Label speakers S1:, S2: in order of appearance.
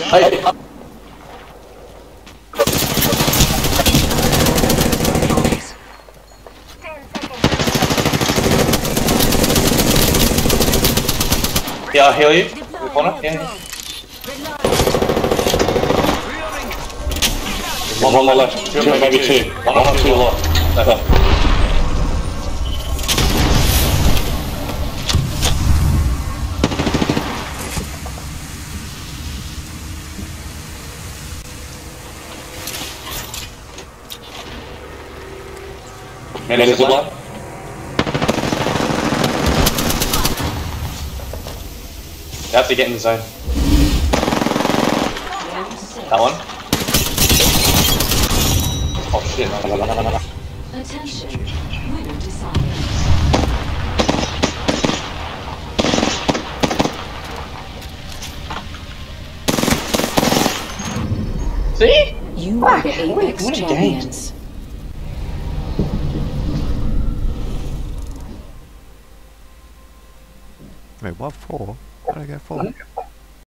S1: Hayır. Ya Heo'yu ona yani. Babalalar, gömme bir şey, bana atıyorlar. Evet. There's a one. You have to get in the zone. That one. Oh shit.
S2: Attention, winner decided.
S1: See?
S2: You are the Apex
S1: what
S2: champions.
S3: Wait, what? Four? How did I get four?